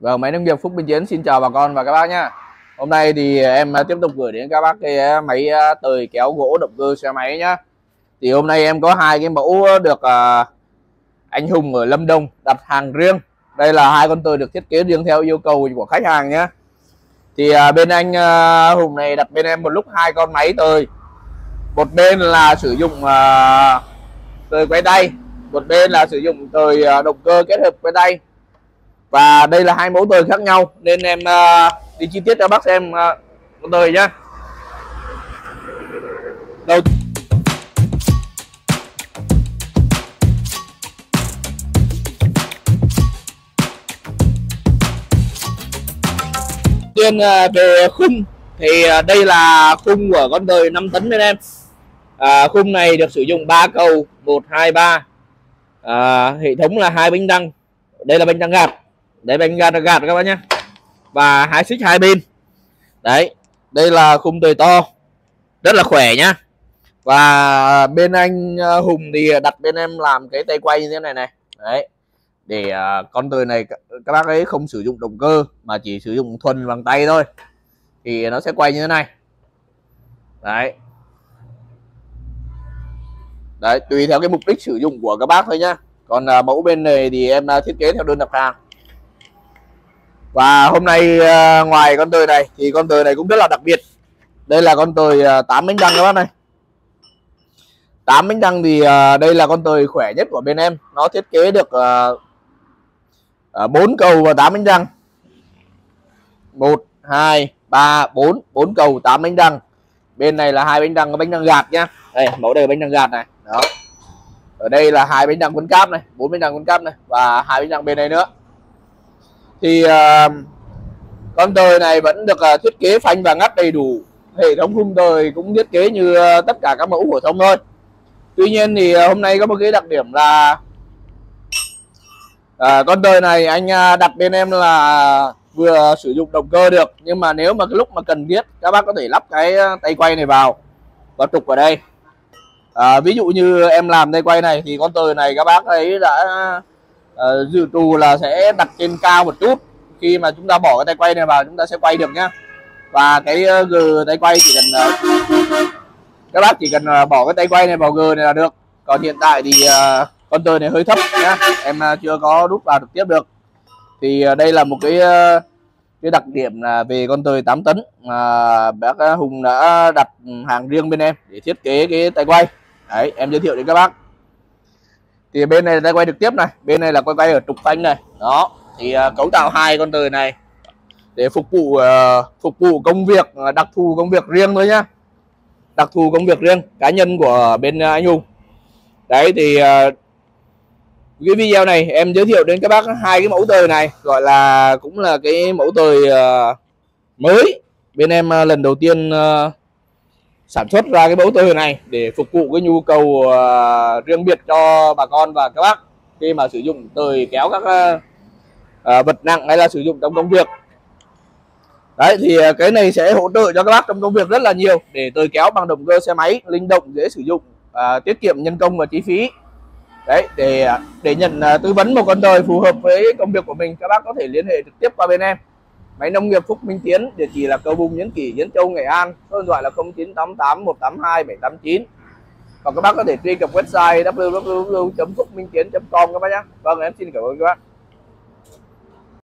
Vâng, máy nông nghiệp Phúc Minh Chiến xin chào bà con và các bác nhé. Hôm nay thì em à, tiếp tục gửi đến các bác cái à, máy à, tời kéo gỗ động cơ xe máy nhá. Thì hôm nay em có hai cái mẫu được anh Hùng ở Lâm Đồng đặt hàng riêng. Đây là hai con tời được thiết kế riêng theo yêu cầu của khách hàng nhé. Thì bên anh Hùng này đặt bên em một lúc hai con máy tời. Một bên là sử dụng tời quay tay, một bên là sử dụng tời động cơ kết hợp quay tay và đây là hai mẫu tơi khác nhau nên em uh, đi chi tiết cho bác xem ờ, uh, tơi nhá. Đầu tiên uh, về khung thì uh, đây là khung của con tơi 5 tấn bên em. À, khung này được sử dụng 3 cầu 1 2 3 à, hệ thống là hai bánh đăng. Đây là bánh đăng gạt để bên gạt gạt các bác nhé. Và hai xích hai pin. đấy, đây là khung đời to. Rất là khỏe nhá. Và bên anh ờ, Hùng thì đặt bên em làm cái tay quay như thế này này. Đấy, để ờ, con tời này các bác ấy không sử dụng động cơ, mà chỉ sử dụng thuần bằng tay thôi. Thì nó sẽ quay như thế này. Đấy. Đấy, tùy theo cái mục đích sử dụng của các bác thôi nhá. Còn ờ, mẫu bên này thì em thiết kế theo đơn đặt hàng và hôm nay ờ, ngoài con tời này, thì con tời này cũng rất là đặc biệt. Đây là con tời 8 ờ, bánh răng các bác này. 8 bánh răng thì ờ, đây là con tời khỏe nhất của bên em. Nó thiết kế được 4 cầu và 8 bánh răng 1 2 3 4 4 cầu 8 bánh răng bên này là hai bánh răng có bánh răng gạt nhá. Đây, mẫu đây là bánh răng gạt này. Đó. Ở đây là hai bánh răng quấn cáp này, bốn bánh răng quấn cáp này, và hai bánh răng bên này nữa thì uh, con tời này vẫn được uh, thiết kế phanh và ngắt đầy đủ hệ thống khung tời cũng thiết kế như uh, tất cả các mẫu phổ thông thôi. Tuy nhiên thì uh, hôm nay có một cái đặc điểm là uh, con tời này anh uh, đặt bên em là vừa sử dụng động cơ được nhưng mà nếu mà cái lúc mà cần thiết các bác có thể lắp cái tay quay này vào và trục ở đây. À, ví dụ như em làm tay quay này thì con tời này các bác ấy đã uh, dự trù là sẽ đặt trên cao một chút. Khi mà chúng ta bỏ cái tay quay này vào chúng ta sẽ quay được nhá. Và cái uh, g tay quay chỉ cần uh, các bác chỉ cần uh, bỏ cái tay quay này vào g này là được. Còn hiện tại thì uh, con tơi này hơi thấp nhá. Em uh, chưa có đút vào trực tiếp được. Thì uh, đây là một cái uh, cái đặc điểm là về con tơi 8 tấn mà bác Hùng đã đặt hàng riêng bên em để thiết kế cái tay quay. Đấy em giới thiệu đến các bác thì bên này ta quay trực tiếp này. Bên này là quay quay ở trục phanh này. Đó. Thì uh, cấu tạo hai con tời này để phục vụ uh, phục vụ công việc uh, đặc thù công việc riêng thôi nhá. Đặc thù công việc riêng cá nhân của bên uh, anh Hùng. Đấy thì uh, cái video này em giới thiệu đến các bác hai cái mẫu tời này gọi là cũng là cái mẫu tời uh, mới. Bên em uh, lần đầu tiên uh, sản xuất ra cái mẫu tời này để phục vụ cái nhu cầu uh, riêng biệt cho bà con và các bác khi mà sử dụng tời kéo các uh, vật nặng hay là sử dụng trong công việc. Đấy thì cái này sẽ hỗ trợ cho các bác trong công việc rất là nhiều để tời kéo bằng động cơ xe máy linh động dễ sử dụng uh, tiết kiệm nhân công và chi phí. Đấy để để nhận uh, tư vấn một con tời phù hợp với công việc của mình các bác có thể liên hệ trực tiếp qua bên em máy nông nghiệp Phúc Minh Tiến, địa chỉ là cầu Bùng, Nhấn Kỷ, Diễn Châu, Nghệ An. Số điện thoại là 0988 182 789 Còn các bác có thể truy cập website www.phúc minh tiến.com các bác nhé. Vâng em xin cảm ơn các bác.